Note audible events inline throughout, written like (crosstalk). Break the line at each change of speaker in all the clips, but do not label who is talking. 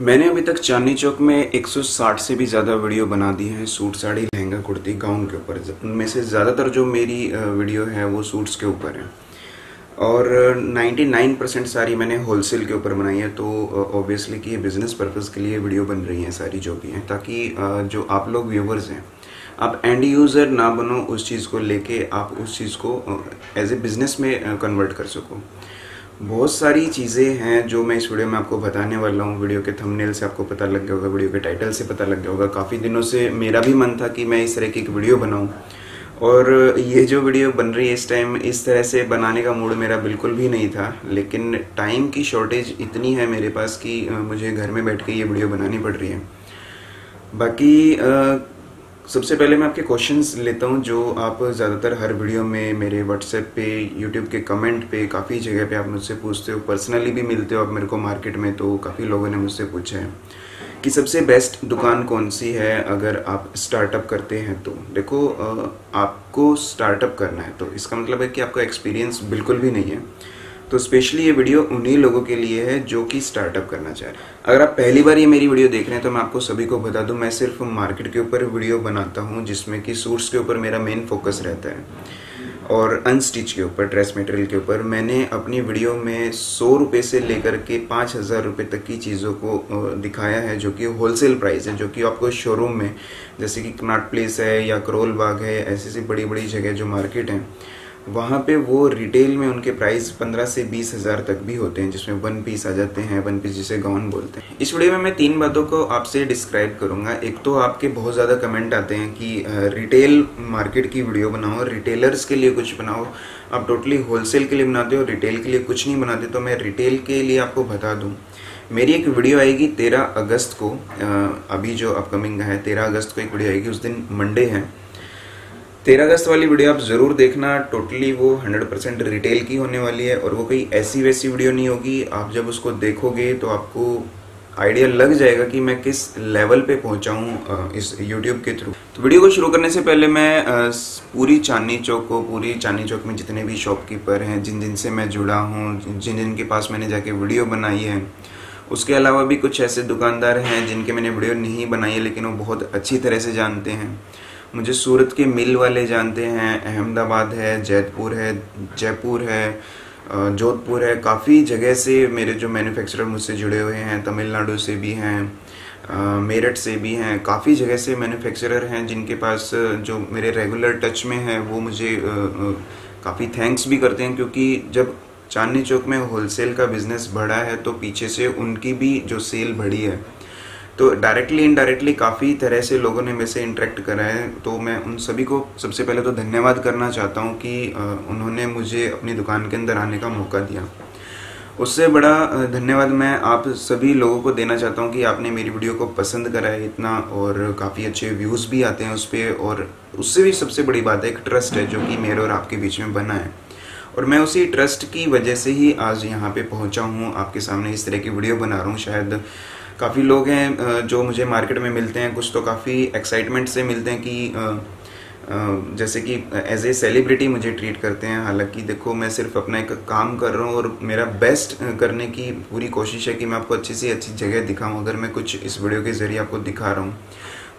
मैंने अभी तक चांदनी चौक में 160 से भी ज़्यादा वीडियो बना दी हैं, सूट साड़ी, लहंगा, कुर्ती, गाउन के ऊपर। उनमें से ज़्यादातर जो मेरी वीडियो है, वो सूट्स के ऊपर है। और 99 परसेंट सारी मैंने होलसेल के ऊपर बनाई है तो ऑब्वियसली कि ये बिज़नेस पर्पज़ के लिए वीडियो बन रही हैं सारी जो भी हैं, ताकि जो आप लोग व्यूवर्स हैं, आप एंड यूज़र ना बनो उस चीज़ को लेके आप उस चीज़ को एज ए बिज़नेस में कन्वर्ट कर सको। बहुत सारी चीज़ें हैं जो मैं इस वीडियो में आपको बताने वाला हूँ। वीडियो के थंबनेल से आपको पता लग गया होगा, वीडियो के टाइटल से पता लग गया होगा। काफ़ी दिनों से मेरा भी मन था कि मैं इस तरह की एक वीडियो बनाऊँ। और ये जो वीडियो बन रही है इस टाइम इस तरह से बनाने का मूड मेरा बिल्कुल भी नहीं था। लेकिन टाइम की शॉर्टेज इतनी है मेरे पास कि मुझे घर में बैठ के ये वीडियो बनानी पड़ रही है। बाकी सबसे पहले मैं आपके क्वेश्चंस लेता हूँ जो आप ज़्यादातर हर वीडियो में मेरे व्हाट्सएप पे यूट्यूब के कमेंट पे, काफ़ी जगह पे आप मुझसे पूछते हो। पर्सनली भी मिलते हो आप मेरे को मार्केट में तो काफ़ी लोगों ने मुझसे पूछा है कि सबसे बेस्ट दुकान कौन सी है अगर आप स्टार्टअप करते हैं तो। देखो आपको स्टार्टअप करना है तो। इसका मतलब है कि आपका एक्सपीरियंस बिल्कुल भी नहीं है। तो स्पेशली ये वीडियो उन्हीं लोगों के लिए है जो कि स्टार्टअप करना चाह रहे हैं। अगर आप पहली बार ये मेरी वीडियो देख रहे हैं तो मैं आपको सभी को बता दूँ, मैं सिर्फ़ मार्केट के ऊपर वीडियो बनाता हूँ, जिसमें कि सूट्स के ऊपर मेरा मेन फोकस रहता है और अनस्टिच के ऊपर ड्रेस मटेरियल के ऊपर। मैंने अपनी वीडियो में सौ रुपये से लेकर के पाँच हज़ार रुपये तक की चीज़ों को दिखाया है, जो कि होलसेल प्राइस है, जो कि आपको शोरूम में, जैसे कि कनाट प्लेस है या करोल बाग है ऐसी ऐसी बड़ी बड़ी जगह जो मार्केट हैं वहाँ पे वो रिटेल में उनके प्राइस पंद्रह से बीस हज़ार तक भी होते हैं, जिसमें वन पीस आ जाते हैं वन पीस जिसे गाउन बोलते हैं। इस वीडियो में मैं तीन बातों को आपसे डिस्क्राइब करूँगा। एक तो आपके बहुत ज़्यादा कमेंट आते हैं कि रिटेल मार्केट की वीडियो बनाओ रिटेलर्स के लिए कुछ बनाओ। आप टोटली होलसेल के लिए बनाते हो रिटेल के लिए कुछ नहीं बनाते तो मैं रिटेल के लिए आपको बता दूँ। मेरी एक वीडियो आएगी तेरह अगस्त को अभी जो अपकमिंग है, तेरह अगस्त को एक वीडियो आएगी, उस दिन मंडे है। तेरह अगस्त वाली वीडियो आप ज़रूर देखना। टोटली वो 100 परसेंट रिटेल की होने वाली है और वो कोई ऐसी वैसी वीडियो नहीं होगी। आप जब उसको देखोगे तो आपको आइडिया लग जाएगा कि मैं किस लेवल पे पहुँचा हूँ इस यूट्यूब के थ्रू तो वीडियो को शुरू करने से पहले मैं पूरी चांदनी चौक को, पूरी चांदनी चौक में जितने भी शॉपकीपर हैं, जिन जिन से मैं जुड़ा हूँ, जिन जिन के पास मैंने जाके वीडियो बनाई है, उसके अलावा भी कुछ ऐसे दुकानदार हैं जिनके मैंने वीडियो नहीं बनाई है, लेकिन वो बहुत अच्छी तरह से जानते हैं। मुझे सूरत के मिल वाले जानते हैं, अहमदाबाद है जैतपुर है, जयपुर है जोधपुर है, काफ़ी जगह से मेरे जो मैन्युफैक्चरर मुझसे जुड़े हुए हैं, तमिलनाडु से भी हैं मेरठ से भी हैं, काफ़ी जगह से मैन्युफैक्चरर हैं जिनके पास, जो मेरे रेगुलर टच में हैं, वो मुझे काफ़ी थैंक्स भी करते हैं क्योंकि जब चांदनी चौक में होलसेल का बिज़नेस बढ़ा है तो पीछे से उनकी भी जो सेल बढ़ी है तो डायरेक्टली इनडायरेक्टली काफ़ी तरह से लोगों ने मेरे से इंटरेक्ट करा है। तो मैं उन सभी को सबसे पहले तो धन्यवाद करना चाहता हूँ कि उन्होंने मुझे अपनी दुकान के अंदर आने का मौका दिया। उससे बड़ा धन्यवाद मैं आप सभी लोगों को देना चाहता हूँ कि आपने मेरी वीडियो को पसंद करा है इतना, और काफ़ी अच्छे व्यूज़ भी आते हैं उस पर और उससे भी सबसे बड़ी बात है, एक ट्रस्ट है जो कि मेरे और आपके बीच में बना है। और मैं उसी ट्रस्ट की वजह से ही आज यहाँ पे पहुँचा हूँ। आपके सामने इस तरह की वीडियो बना रहा हूँ, शायद काफ़ी लोग हैं जो मुझे मार्केट में मिलते हैं, कुछ तो काफ़ी एक्साइटमेंट से मिलते हैं कि जैसे कि एज ए सेलिब्रिटी मुझे ट्रीट करते हैं। हालाँकि देखो, मैं सिर्फ़ अपना एक काम कर रहा हूँ और मेरा बेस्ट करने की पूरी कोशिश है कि मैं आपको अच्छी से अच्छी जगह दिखाऊँ, अगर मैं कुछ इस वीडियो के ज़रिए आपको दिखा रहा हूँ।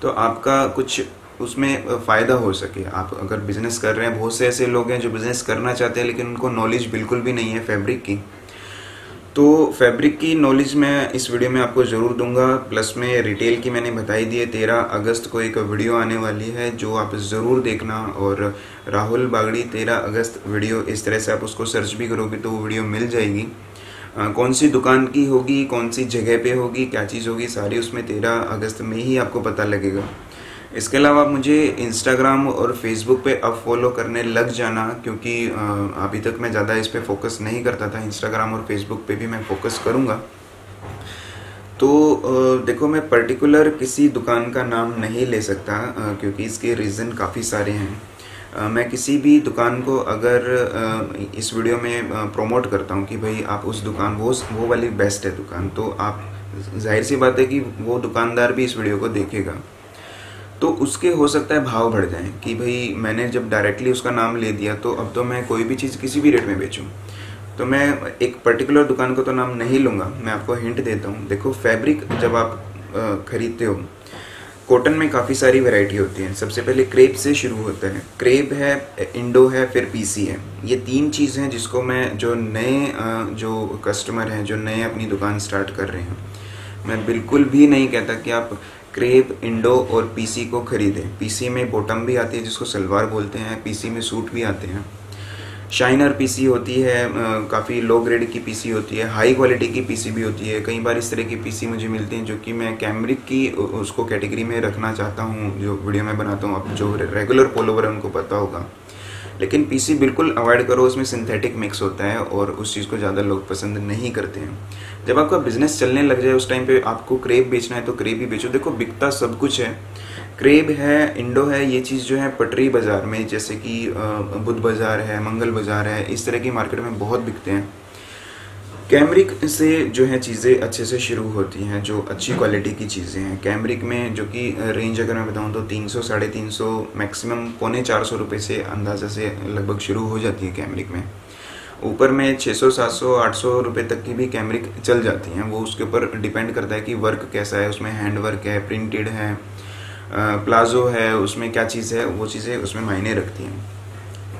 तो आपका कुछ उसमें फ़ायदा हो सके। आप अगर बिज़नेस कर रहे हैं, बहुत से ऐसे लोग हैं जो बिज़नेस करना चाहते हैं, लेकिन उनको नॉलेज बिल्कुल भी नहीं है फैब्रिक की। तो फैब्रिक की नॉलेज मैं इस वीडियो में आपको ज़रूर दूँगा प्लस में रिटेल की मैंने बताई दी है तेरह अगस्त को एक वीडियो आने वाली है जो आप ज़रूर देखना और राहुल बागड़ी तेरह अगस्त वीडियो इस तरह से आप उसको सर्च भी करोगे तो वो वीडियो मिल जाएगी। आ, कौन सी दुकान की होगी कौन सी जगह पे होगी क्या चीज़ होगी सारी उसमें तेरह अगस्त में ही आपको पता लगेगा। इसके अलावा मुझे इंस्टाग्राम और फेसबुक पे अब फॉलो करने लग जाना, क्योंकि अभी तक मैं ज़्यादा इस पर फोकस नहीं करता था। इंस्टाग्राम और फेसबुक पे भी मैं फोकस करूँगा। तो देखो, मैं पर्टिकुलर किसी दुकान का नाम नहीं ले सकता क्योंकि इसके रीज़न काफ़ी सारे हैं। मैं किसी भी दुकान को अगर इस वीडियो में प्रमोट करता हूँ कि भाई आप उस दुकान, वो वो वाली बेस्ट है दुकान तो आप, ज़ाहिर सी बात है कि वो दुकानदार भी इस वीडियो को देखेगा। तो उसके हो सकता है भाव बढ़ जाए कि भाई मैंने जब डायरेक्टली उसका नाम ले दिया तो अब तो मैं कोई भी चीज़ किसी भी रेट में बेचूँ। तो मैं एक पर्टिकुलर दुकान को तो नाम नहीं लूँगा, मैं आपको हिंट देता हूँ। देखो फैब्रिक जब आप ख़रीदते हो कॉटन में काफ़ी सारी वैरायटी होती है। सबसे पहले क्रेप से शुरू होता है। क्रेप है इंडो है, फिर पीसी है। ये तीन चीज़ें हैं जिसको मैं जो नए जो कस्टमर हैं, जो नए अपनी दुकान स्टार्ट कर रहे हैं, मैं बिल्कुल भी नहीं कहता कि आप क्रेप इंडो और पीसी को खरीदें। पीसी में बॉटम भी आती है, जिसको सलवार बोलते हैं। पीसी में सूट भी आते हैं। शाइनर पीसी होती है काफ़ी लो ग्रेड की पीसी होती है। हाई क्वालिटी की पीसी भी होती है। कई बार इस तरह की पीसी मुझे मिलती है, जो कि मैं कैमरिक की उसको कैटेगरी में रखना चाहता हूँ, जो वीडियो में बनाता हूँ। अब जो रेगुलर फॉलोवर है, उनको पता होगा। लेकिन पीसी बिल्कुल अवॉइड करो, उसमें सिंथेटिक मिक्स होता है और उस चीज़ को ज़्यादा लोग पसंद नहीं करते हैं। जब आपका बिज़नेस चलने लग जाए, उस टाइम पे आपको क्रेब बेचना है तो क्रेप ही बेचो। देखो, बिकता सब कुछ है। क्रेब है इंडो है, ये चीज़ जो है पटरी बाज़ार में, जैसे कि बुध बाज़ार है, मंगल बाज़ार है, इस तरह की मार्केट में बहुत बिकते हैं। कैमरिक से जो है चीज़ें अच्छे से शुरू होती हैं, जो अच्छी क्वालिटी की चीज़ें हैं। कैमरिक में जो कि रेंज अगर मैं बताऊँ तो 300 साढ़े तीन सौ मैक्सिमम पौने चार सौ रुपये से अंदाज़ा से लगभग शुरू हो जाती है कैमरिक में। ऊपर में 600 700 800 रुपए तक की भी कैमरिक चल जाती हैं। वो उसके ऊपर डिपेंड करता है कि वर्क कैसा है, उसमें हैंड वर्क है प्रिंटेड है प्लाजो है, उसमें क्या चीज़ है, वो चीज़ें उसमें मायने रखती हैं।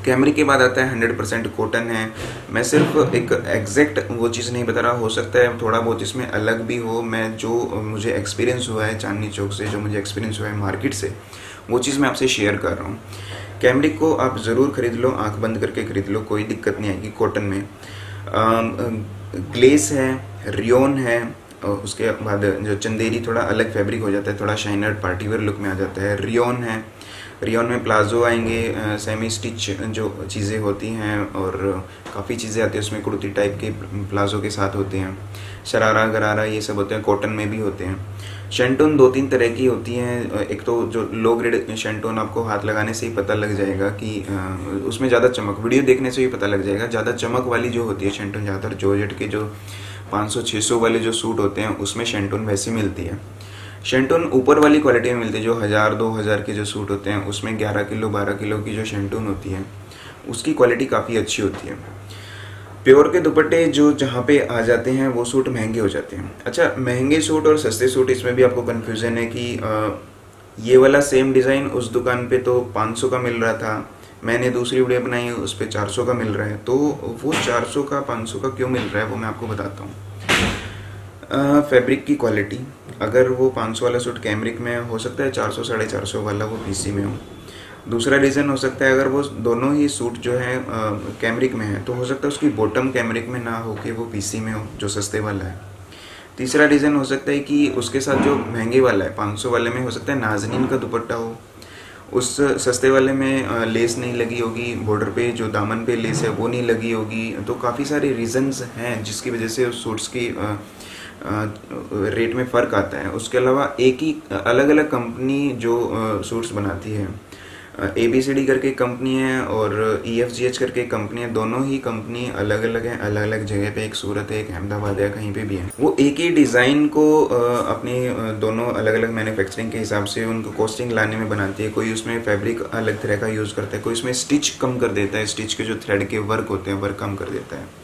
कैमरे के बाद आता है हंड्रेड परसेंट कॉटन है। मैं सिर्फ़ एक एग्जैक्ट वो चीज़ नहीं बता रहा, हो सकता है थोड़ा बहुत इसमें अलग भी हो। मैं जो मुझे एक्सपीरियंस हुआ है चांदनी चौक से, जो मुझे एक्सपीरियंस हुआ है मार्केट से, वो चीज़ मैं आपसे शेयर कर रहा हूँ। कैमरे को आप ज़रूर खरीद लो, आँख बंद करके खरीद लो, कोई दिक्कत नहीं आएगी कॉटन में। ग्लेस है रियोन है उसके बाद जो चंदेरी थोड़ा अलग फैब्रिक हो जाता है, थोड़ा शाइनर पार्टीवेयर लुक में आ जाता है। रियोन है रियोन में प्लाजो आएँगे सेमी स्टिच जो चीज़ें होती हैं और काफ़ी चीज़ें आती हैं, उसमें कुर्ती टाइप के प्लाजो के साथ होते हैं। शरारा, गरारा, ये सब होते हैं कॉटन में भी होते हैं। शेंटोन दो तीन तरह की होती हैं एक तो जो लो ग्रेड शेंटोन आपको हाथ लगाने से ही पता लग जाएगा कि उसमें ज़्यादा चमक, वीडियो देखने से ही पता लग जाएगा, ज़्यादा चमक वाली जो होती है शेंटोन ज़्यादातर जोजेट के जो 500-600 वाले जो सूट होते हैं, उसमें शेंटून वैसी मिलती है। शेंटून ऊपर वाली क्वालिटी में मिलती है जो हज़ार दो हज़ार के जो सूट होते हैं उसमें 11 किलो 12 किलो की जो शेंटून होती है उसकी क्वालिटी काफ़ी अच्छी होती है। प्योर के दुपट्टे जो जहाँ पे आ जाते हैं वो सूट महँगे हो जाते हैं। अच्छा महँगे सूट और सस्ते सूट इसमें भी आपको कन्फ्यूज़न है कि आ, ये वाला सेम डिज़ाइन उस दुकान पे तो 500 का मिल रहा था मैंने दूसरी वीडियो बनाई उस पर चार सौ का मिल रहा है तो वो चार सौ का पाँच सौ का क्यों मिल रहा है वो मैं आपको बताता हूँ। फैब्रिक की क्वालिटी अगर वो पाँच सौ वाला सूट कैमरिक में हो सकता है, चार सौ, साढ़े चार वाला वो पीसी में हो। दूसरा रीज़न हो सकता है, अगर वो दोनों ही सूट जो है कैमरिक में है तो हो सकता है उसकी बॉटम कैमरिक में ना हो कि वो पीसी में हो, जो सस्ते वाला है। तीसरा रीज़न हो सकता है कि उसके साथ जो महँगे वाला है 500 वाले में हो सकता है नाजनीन का दुपट्टा हो। उस सस्ते वाले में लेस नहीं लगी होगी बॉर्डर पे जो दामन पे लेस है, वो नहीं लगी होगी। तो काफ़ी सारे रीज़न्स हैं जिसकी वजह से उस सूट्स की रेट में फ़र्क आता है। उसके अलावा एक ही अलग अलग कंपनी जो सूट्स बनाती है। ए बी सी डी करके कंपनी है और ई एफ़ जी एच करके कंपनी है। दोनों ही कंपनी अलग अलग है अलग अलग जगह पे, एक सूरत है, एक अहमदाबाद है, कहीं पे भी है। वो एक ही डिज़ाइन को अपनी दोनों अलग अलग मैन्युफैक्चरिंग के हिसाब से उनको कॉस्टिंग लाने में बनाती है। कोई उसमें फैब्रिक अलग तरह का यूज़ करता है, कोई उसमें स्टिच कम कर देता है। स्टिच के जो थ्रेड के वर्क होते हैं वर्क कम कर देता है।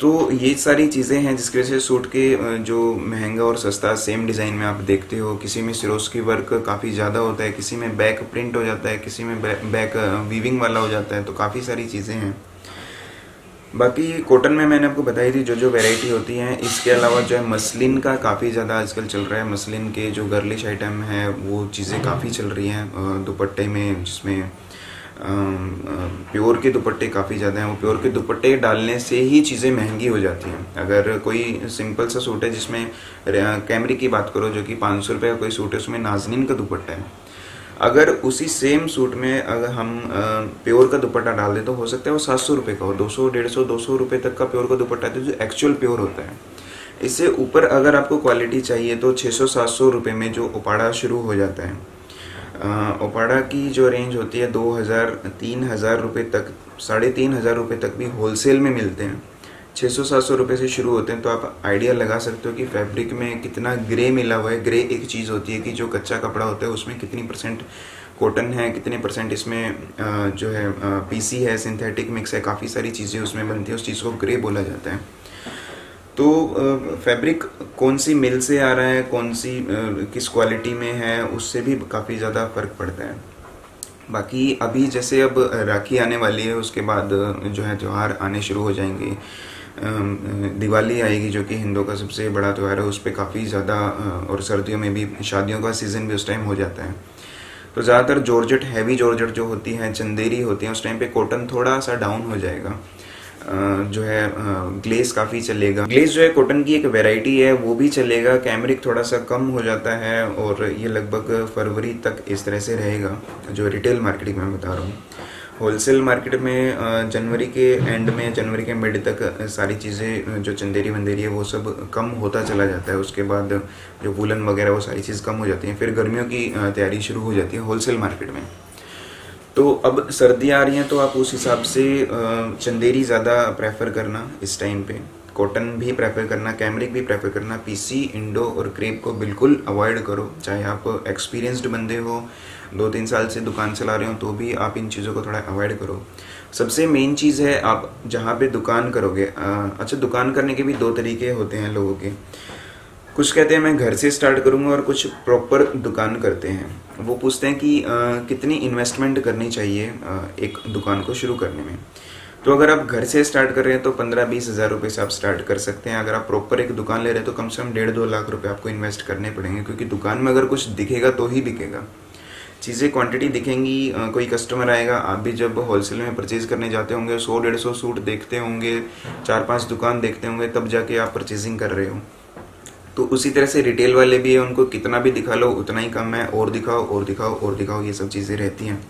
तो ये सारी चीज़ें हैं जिसकी वजह से सूट के जो महँगा और सस्ता सेम डिज़ाइन में आप देखते हो, किसी में सिरोस की वर्क काफ़ी ज़्यादा होता है, किसी में बैक प्रिंट हो जाता है, किसी में बैक वीविंग वाला हो जाता है तो काफ़ी सारी चीज़ें हैं। बाकी कॉटन में मैंने आपको बताई थी जो जो वैरायटी होती हैं, इसके अलावा जो है मसलिन का काफ़ी ज़्यादा आजकल चल रहा है मसलिन के जो गर्लिश आइटम है, वो चीज़ें काफ़ी चल रही हैं दुपट्टे में, जिसमें प्योर के दुपट्टे काफ़ी ज़्यादा हैं। वो प्योर के दुपट्टे डालने से ही चीज़ें महँगी हो जाती हैं। अगर कोई सिंपल सा सूट है जिसमें कैमरे की बात करो जो कि पाँच सौ रुपये का कोई सूट है, उसमें नाजनीन का दुपट्टा है। अगर उसी सेम सूट में अगर हम प्योर का दुपट्टा डाल दें तो हो सकता है वो सात सौ रुपये का हो। दो सौ, डेढ़ सौ, दो सौ रुपये तक का प्योर का दुपट्टा है जो एक्चुअल प्योर होता है। इससे ऊपर अगर आपको क्वालिटी चाहिए तो छः सौ, सात सौ रुपये में जो उपाड़ा शुरू हो जाता है। ओपाड़ा की जो रेंज होती है, दो हज़ार, तीन हज़ार रुपये तक, साढ़े तीन हज़ार रुपये तक भी होलसेल में मिलते हैं। छः सौ, सात सौ रुपये से शुरू होते हैं तो आप आइडिया लगा सकते हो कि फैब्रिक में कितना ग्रे मिला हुआ है। ग्रे एक चीज़ होती है कि जो कच्चा कपड़ा होता है, उसमें कितनी परसेंट कॉटन है, कितने परसेंट इसमें जो है पीसी है सिंथेटिक मिक्स है, काफ़ी सारी चीज़ें उसमें बनती है, उस चीज़ को ग्रे बोला जाता है। तो फैब्रिक कौन सी मिल से आ रहा है, कौन सी किस क्वालिटी में है, उससे भी काफ़ी ज़्यादा फ़र्क पड़ता है। बाकी अभी जैसे अब राखी आने वाली है, उसके बाद जो है त्यौहार आने शुरू हो जाएँगे। दिवाली आएगी, जो कि हिंदुओं का सबसे बड़ा त्यौहार है, उस पर काफ़ी ज़्यादा और सर्दियों में भी, शादियों का सीज़न भी उस टाइम हो जाता है। तो ज़्यादातर जॉर्जेट हैवी जॉर्जेट जो होती हैं, चंदेरी होती हैं, उस टाइम पे कॉटन थोड़ा सा डाउन हो जाएगा। जो है ग्लेस काफ़ी चलेगा। ग्लेस जो है कॉटन की एक वेराइटी है, वो भी चलेगा। कैमरिक थोड़ा सा कम हो जाता है और ये लगभग फरवरी तक इस तरह से रहेगा, जो रिटेल मार्केटिंग में बता रहा हूँ। होलसेल मार्केट में जनवरी के एंड में, जनवरी के मिड तक सारी चीज़ें, जो चंदेरी वंदेरी है, वो सब कम होता चला जाता है। उसके बाद जो वुलन वगैरह, वो सारी चीज़ कम हो जाती हैं। फिर गर्मियों की तैयारी शुरू हो जाती है होलसेल मार्केट में। तो अब सर्दी आ रही हैं तो आप उस हिसाब से चंदेरी ज़्यादा प्रेफर करना इस टाइम पे। कॉटन भी प्रेफर करना कैमरिक भी प्रेफर करना पीसी इंडो और क्रेप को बिल्कुल अवॉइड करो। चाहे आप एक्सपीरियंस्ड बंदे हो दो तीन साल से दुकान चला रहे हो तो भी आप इन चीज़ों को थोड़ा अवॉइड करो। सबसे मेन चीज़ है, आप जहाँ पे दुकान करोगे अच्छा दुकान करने के भी दो तरीके होते हैं लोगों के। कुछ कहते हैं मैं घर से स्टार्ट करूँगा और कुछ प्रॉपर दुकान करते हैं. वो पूछते हैं कि आ, कितनी इन्वेस्टमेंट करनी चाहिए आ, एक दुकान को शुरू करने में? तो अगर आप घर से स्टार्ट कर रहे हैं तो पंद्रह बीस हज़ार रुपये से आप स्टार्ट कर सकते हैं। अगर आप प्रॉपर एक दुकान ले रहे हैं तो कम से कम डेढ़ दो लाख रुपये आपको इन्वेस्ट करने पड़ेंगे क्योंकि दुकान में अगर कुछ दिखेगा तो ही बिकेगा। चीज़ें क्वांटिटी दिखेंगी कोई कस्टमर आएगा आप भी जब होलसेल में परचेज करने जाते होंगे सौ डेढ़ सौ सूट देखते होंगे चार पाँच दुकान देखते होंगे तब जाके आप परचेजिंग कर रहे हो। तो उसी तरह से रिटेल वाले भी है, उनको कितना भी दिखा लो, उतना ही कम है, और दिखाओ और दिखाओ और दिखाओ, ये सब चीज़ें रहती हैं।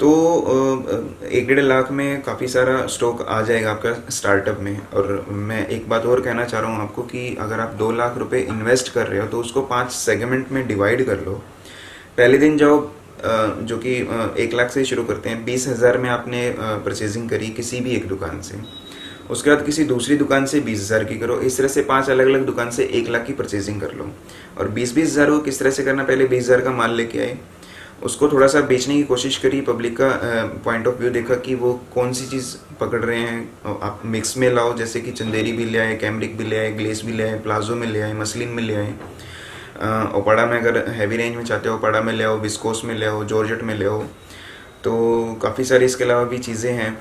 तो एक डेढ़ लाख में काफ़ी सारा स्टॉक आ जाएगा आपका स्टार्टअप में। और मैं एक बात और कहना चाह रहा हूँ आपको कि अगर आप दो लाख रुपए इन्वेस्ट कर रहे हो तो उसको पाँच सेगमेंट में डिवाइड कर लो। पहले दिन जाओ जो कि एक लाख से शुरू करते हैं, बीस हज़ार में आपने परचेजिंग करी किसी भी एक दुकान से। उसके बाद किसी दूसरी दुकान से बीस हज़ार की करो। इस तरह से पाँच अलग अलग दुकान से एक लाख की परचेजिंग कर लो। और बीस बीस हज़ार को किस तरह से करना? पहले बीस हज़ार का माल लेके आए। उसको थोड़ा सा बेचने की कोशिश करी पब्लिक का पॉइंट ऑफ़ व्यू देखा कि वो कौन सी चीज़ पकड़ रहे हैं। आप मिक्स में लाओ, जैसे कि चंदेरी भी ले आए कैमरिक भी ले आए ग्लेस भी ले आए प्लाजो में ले आए मसलिन में ले आए। ओपाड़ा में अगर हैवी रेंज में चाहते हो, ओपाड़ा में ले आओ विस्कोस में ले आओ जॉर्जेट में ले आओ। तो काफ़ी सारी इसके अलावा भी चीज़ें हैं।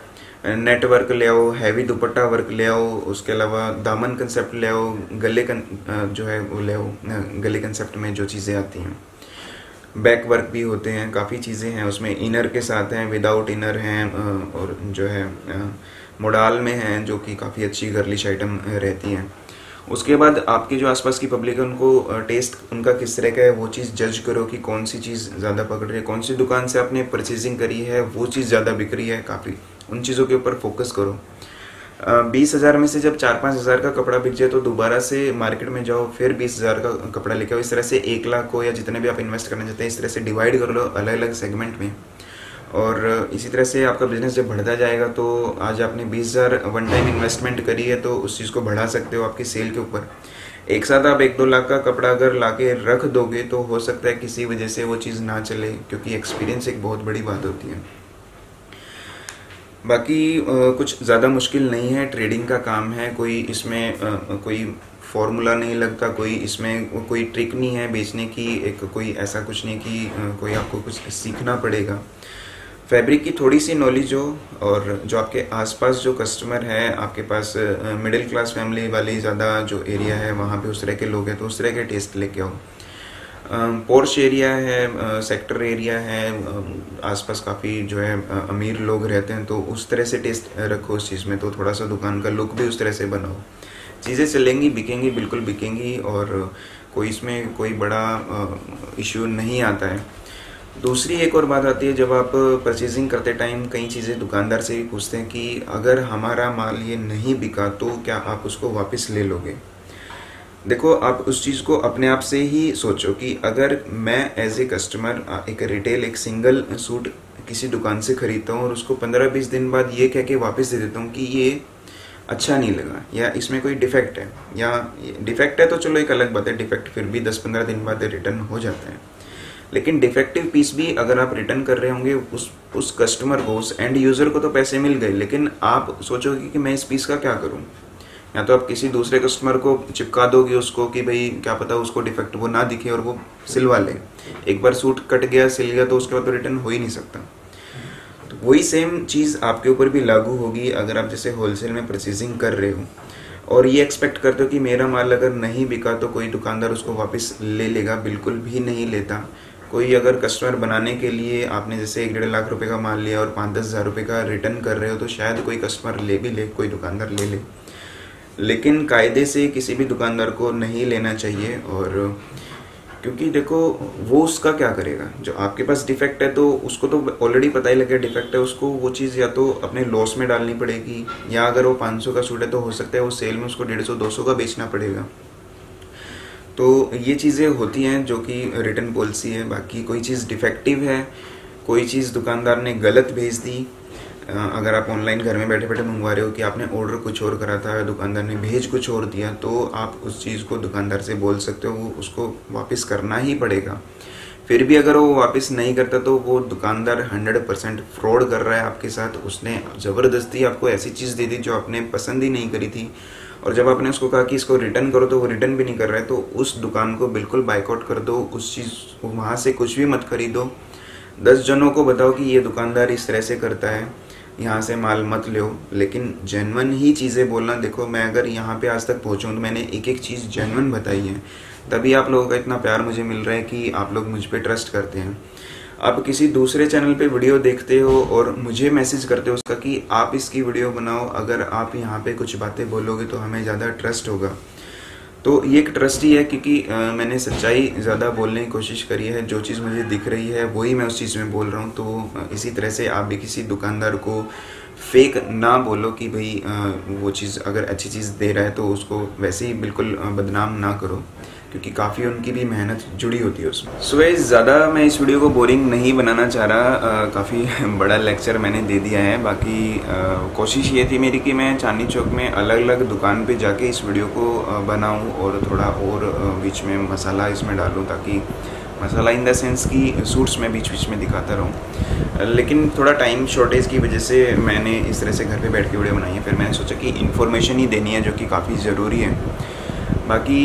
नेट वर्क ले आओ हैवी दुपट्टा वर्क ले आओ उसके अलावा दामन कंसेप्ट ले आओ गले कन, जो है वो ले आओ गले कंसेप्ट में जो चीज़ें आती हैं। बैक वर्क भी होते हैं काफ़ी चीज़ें हैं उसमें इनर के साथ हैं विदाउट इनर हैं और जो है मोडाल में हैं जो कि काफ़ी अच्छी गर्लिश आइटम रहती हैं। उसके बाद आपके जो आसपास की पब्लिक है उनको टेस्ट उनका किस तरह का है वो चीज़ जज करो कि कौन सी चीज़ ज़्यादा पकड़ रही है। कौन सी दुकान से आपने परचेजिंग करी है वो चीज़ ज़्यादा बिक रही है काफ़ी। उन चीज़ों के ऊपर फोकस करो। बीस हज़ार में से जब चार पाँच हज़ार का कपड़ा बिक जाए तो दोबारा से मार्केट में जाओ, फिर बीस हज़ार का कपड़ा लेके आओ। इस तरह से एक लाख को या जितने भी आप इन्वेस्ट करना चाहते हैं, इस तरह से डिवाइड कर लो अलग अलग सेगमेंट में। और इसी तरह से आपका बिज़नेस जब बढ़ता जाएगा तो आज आपने बीस हज़ार वन टाइम इन्वेस्टमेंट करी है तो उस चीज़ को बढ़ा सकते हो आपकी सेल के ऊपर। एक साथ आप एक दो लाख का कपड़ा अगर ला के रख दोगे तो हो सकता है किसी वजह से वो चीज़ ना चले, क्योंकि एक्सपीरियंस एक बहुत बड़ी बात होती है। बाकी कुछ ज़्यादा मुश्किल नहीं है। ट्रेडिंग का काम है। कोई इसमें कोई फॉर्मूला नहीं लगता, कोई इसमें कोई ट्रिक नहीं है बेचने की, एक कोई ऐसा कुछ नहीं कि कोई आपको कुछ सीखना पड़ेगा। फैब्रिक की थोड़ी सी नॉलेज हो और जो आपके आसपास जो कस्टमर है, आपके पास मिडिल क्लास फैमिली वाली ज़्यादा जो एरिया है, वहाँ पे उस तरह के लोग हैं तो उस तरह के टेस्ट लेके आओ। पोर्श एरिया है सेक्टर एरिया है आसपास काफ़ी जो है अमीर लोग रहते हैं तो उस तरह से टेस्ट रखो उस चीज़ में तो थोड़ा सा दुकान का लुक भी उस तरह से बनाओ चीज़ें चलेंगी, बिकेंगी, बिल्कुल बिकेंगी, और कोई इसमें कोई बड़ा इश्यू नहीं आता है। दूसरी एक और बात आती है, जब आप परचेजिंग करते टाइम कई चीज़ें दुकानदार से भी पूछते हैं कि अगर हमारा माल ये नहीं बिका तो क्या आप उसको वापस ले लोगे? देखो, आप उस चीज़ को अपने आप से ही सोचो कि अगर मैं एज ए कस्टमर एक रिटेल एक सिंगल सूट किसी दुकान से खरीदता हूँ और उसको पंद्रह बीस दिन बाद ये कह के वापस दे देता हूँ कि ये अच्छा नहीं लगा या इसमें कोई डिफेक्ट है या डिफेक्ट है तो चलो एक अलग बात है डिफेक्ट फिर भी दस पंद्रह दिन बाद रिटर्न हो जाता है। लेकिन डिफेक्टिव पीस भी अगर आप रिटर्न कर रहे होंगे, उस उस कस्टमर को, उस एंड यूज़र को तो पैसे मिल गए, लेकिन आप सोचोगे कि मैं इस पीस का क्या करूँ? या तो आप किसी दूसरे कस्टमर को चिपका दोगे उसको कि भाई, क्या पता उसको डिफेक्ट वो ना दिखे और वो सिलवा ले। एक बार सूट कट गया, सिल गया तो उसके बाद तो रिटर्न हो ही नहीं सकता। तो वही सेम चीज़ आपके ऊपर भी लागू होगी अगर आप जैसे होलसेल में परचेजिंग कर रहे हो। और ये एक्सपेक्ट करते हो कि मेरा माल अगर नहीं बिका तो कोई दुकानदार उसको वापस ले लेगा, बिल्कुल भी नहीं लेता। कोई अगर कस्टमर बनाने के लिए आपने जैसे एक डेढ़ लाख रुपए का माल लिया और पाँच दस हज़ार रुपये का रिटर्न कर रहे हो तो शायद कोई कस्टमर ले भी ले, कोई दुकानदार ले ले। लेकिन कायदे से किसी भी दुकानदार को नहीं लेना चाहिए और क्योंकि देखो, वो उसका क्या करेगा? जो आपके पास डिफेक्ट है तो उसको तो ऑलरेडी पता ही लगे डिफेक्ट है उसको वो चीज़ या तो अपने लॉस में डालनी पड़ेगी, या अगर वो 500 का सूट है तो हो सकता है वो सेल में उसको डेढ़ सौ, दो सौ का बेचना पड़ेगा। तो ये चीज़ें होती हैं जो कि रिटर्न पॉलिसी है, बाकी कोई चीज़ डिफेक्टिव है, कोई चीज़ दुकानदार ने गलत भेज दी अगर आप ऑनलाइन घर में बैठे बैठे मंगवा रहे हो कि आपने ऑर्डर कुछ और करा था, दुकानदार ने भेज कुछ और दिया तो आप उस चीज़ को दुकानदार से बोल सकते हो, वो उसको वापस करना ही पड़ेगा। फिर भी अगर वो वापस नहीं करता तो वो दुकानदार हंड्रेड परसेंट फ्रॉड कर रहा है आपके साथ। उसने ज़बरदस्ती आपको ऐसी चीज़ दे दी जो आपने पसंद ही नहीं करी थी। और जब आपने उसको कहा कि इसको रिटर्न करो तो वो रिटर्न भी नहीं कर रहा है तो उस दुकान को बिल्कुल बाइकआउट कर दो, उस चीज़ वहाँ से कुछ भी मत खरीदो। दस जनों को बताओ कि ये दुकानदार इस तरह से करता है। यहाँ से माल मत लो, लेकिन जेनवन ही चीज़ें बोलना, देखो, मैं अगर यहाँ पे आज तक पहुँचूँ तो मैंने एक एक चीज़ जेनवन बताई है। तभी आप लोगों का इतना प्यार मुझे मिल रहा है कि आप लोग मुझ पर ट्रस्ट करते हैं। आप किसी दूसरे चैनल पे वीडियो देखते हो और मुझे मैसेज करते हो उसका कि आप इसकी वीडियो बनाओ, अगर आप यहाँ पे कुछ बातें बोलोगे तो हमें ज़्यादा ट्रस्ट होगा। तो ये एक ट्रस्ट ही है क्योंकि मैंने सच्चाई ज़्यादा बोलने की कोशिश करी है, जो चीज़ मुझे दिख रही है, वही मैं उस चीज़ में बोल रहा हूँ। तो इसी तरह से आप भी किसी दुकानदार को फेक ना बोलो कि भाई वो चीज़ अगर अच्छी चीज़ दे रहा है तो उसको वैसे ही बिल्कुल बदनाम ना करो। क्योंकि काफ़ी उनकी भी मेहनत जुड़ी होती है उसमें। सो so, ज़्यादा मैं इस वीडियो को बोरिंग नहीं बनाना चाह रहा काफ़ी (laughs) बड़ा लेक्चर मैंने दे दिया है। बाकी कोशिश ये थी मेरी कि मैं चांदनी चौक में अलग अलग दुकान पे जाके इस वीडियो को बनाऊँ और थोड़ा और बीच में मसाला इसमें डालूं ताकि मसाला इन द सेंस की सूट्स में बीच बीच में दिखाता रहूँ। लेकिन थोड़ा टाइम शॉर्टेज की वजह से मैंने इस तरह से घर पे बैठ के वीडियो बनाई है। फिर मैंने सोचा कि इन्फॉर्मेशन ही देनी है जो कि काफ़ी ज़रूरी है। बाकी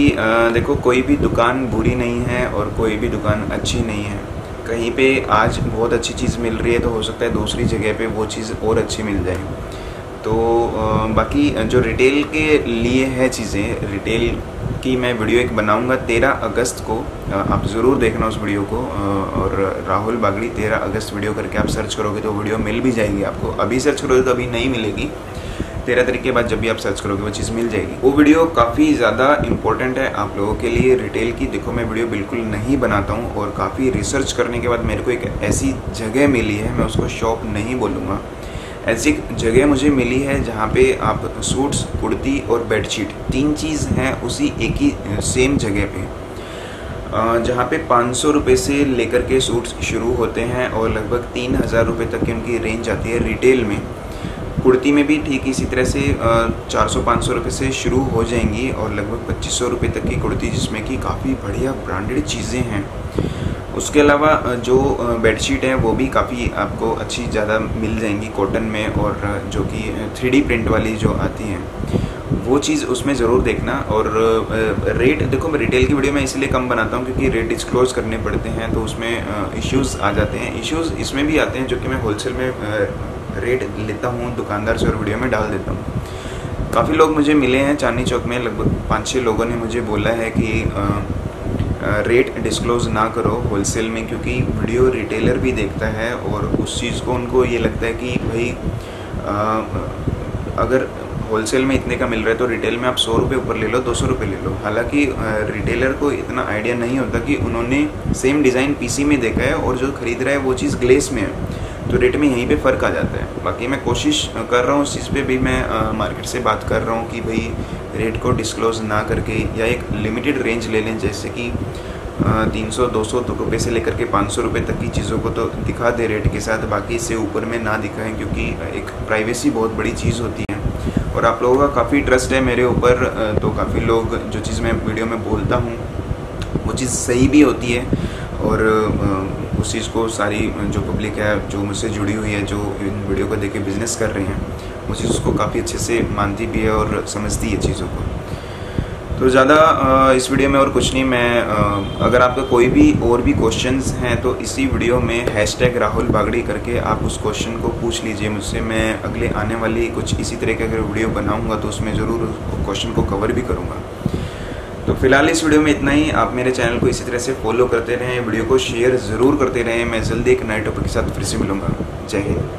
देखो, कोई भी दुकान बुरी नहीं है और कोई भी दुकान अच्छी नहीं है। कहीं पे आज बहुत अच्छी चीज़ मिल रही है तो हो सकता है दूसरी जगह पे वो चीज़ और अच्छी मिल जाए। तो बाकी जो रिटेल के लिए है चीज़ें, रिटेल की मैं वीडियो एक बनाऊँगा तेरह अगस्त को। आप ज़रूर देखना उस वीडियो को और राहुल बागड़ी तेरह अगस्त वीडियो करके आप सर्च करोगे तो वीडियो मिल भी जाएगी आपको। अभी सर्च करोगे तो अभी नहीं मिलेगी। तेरह तारीख के बाद जब भी आप सर्च करोगे, वो चीज़ मिल जाएगी। वो वीडियो काफ़ी ज़्यादा इंपॉर्टेंट है आप लोगों के लिए रिटेल की। देखो, मैं वीडियो बिल्कुल नहीं बनाता हूँ और काफ़ी रिसर्च करने के बाद मेरे को एक ऐसी जगह मिली है, मैं उसको शॉप नहीं बोलूँगा। ऐसी जगह मुझे मिली है जहाँ पे आप सूट्स कुर्ती और बेडशीट तीन चीज़ हैं उसी एक ही सेम जगह पे। जहाँ पे पाँच सौ रुपये से लेकर के सूट्स शुरू होते हैं और लगभग तीन हज़ार रुपये तक की उनकी रेंज आती है रिटेल में। कुर्ती में भी ठीक इसी तरह से चार सौ, पाँच सौ रुपये से शुरू हो जाएँगी और लगभग पच्चीस सौ रुपये तक की कुर्ती, जिसमें कि काफ़ी बढ़िया ब्रांडेड चीज़ें हैं। उसके अलावा जो बेडशीट है, वो भी काफ़ी आपको अच्छी ज़्यादा मिल जाएँगी कॉटन में और जो कि थ्री प्रिंट वाली जो आती हैं। वो चीज़ उसमें ज़रूर देखना और रेट, देखो मैं रिटेल की वीडियो मैं इसलिए कम बनाता हूँ क्योंकि रेट डिस्क्लोज करने पड़ते हैं तो उसमें इश्यूज़ आ जाते हैं। इश्यूज़ इसमें भी आते हैं जो कि मैं होलसेल में रेट लेता हूँ दुकानदार से और वीडियो में डाल देता हूँ। काफ़ी लोग मुझे मिले हैं चांदनी चौक में लगभग पाँच छः लोगों ने मुझे बोला है कि आ, रेट डिस्क्लोज ना करो होलसेल में क्योंकि वीडियो रिटेलर भी देखता है और उस चीज़ को उनको ये लगता है कि भाई आ, अगर होलसेल में इतने का मिल रहा है तो रिटेल में आप सौ रुपये ऊपर ले लो दो सौ रुपये ले लो। हालाँकि रिटेलर को इतना आइडिया नहीं होता कि उन्होंने सेम डिज़ाइन पीसी में देखा है और जो खरीद रहा है वो चीज़ ग्लेस में है। तो रेट में यहीं पे फ़र्क आ जाता है। बाकी मैं कोशिश कर रहा हूँ उस चीज़ पे भी मैं मार्केट से बात कर रहा हूँ कि भाई रेट को डिस्क्लोज़ ना करके या एक लिमिटेड रेंज ले लें, जैसे कि तीन सौ, दो सौ रुपये से लेकर के पाँच सौ रुपये तक की चीज़ों को तो दिखा दे रेट के साथ, बाकी इससे ऊपर में ना दिखाएँ क्योंकि एक प्राइवेसी बहुत बड़ी चीज़ होती है। और आप लोगों का काफ़ी ट्रस्ट है मेरे ऊपर तो काफ़ी लोग जो चीज़ मैं वीडियो में बोलता हूँ, वो चीज़ सही भी होती है। और उस चीज़ को सारी, जो पब्लिक है, जो मुझसे जुड़ी हुई है, जो इन वीडियो को देख के बिज़नेस कर रहे हैं वो चीज़ उसको काफ़ी अच्छे से मानती भी है और समझती है चीज़ों को। तो ज़्यादा इस वीडियो में और कुछ नहीं, मैं अगर आपका कोई भी और भी क्वेश्चंस हैं तो इसी वीडियो में हैश टैग राहुल बागड़ी करके आप उस क्वेश्चन को पूछ लीजिए मुझसे। मैं अगले आने वाली कुछ इसी तरह के अगर वीडियो बनाऊँगा तो उसमें ज़रूर क्वेश्चन को कवर भी करूँगा। तो फ़िलहाल इस वीडियो में इतना ही। आप मेरे चैनल को इसी तरह से फॉलो करते रहें, वीडियो को शेयर ज़रूर करते रहें। मैं जल्दी एक नए टॉपिक के साथ फिर से मिलूँगा। जय हिंद।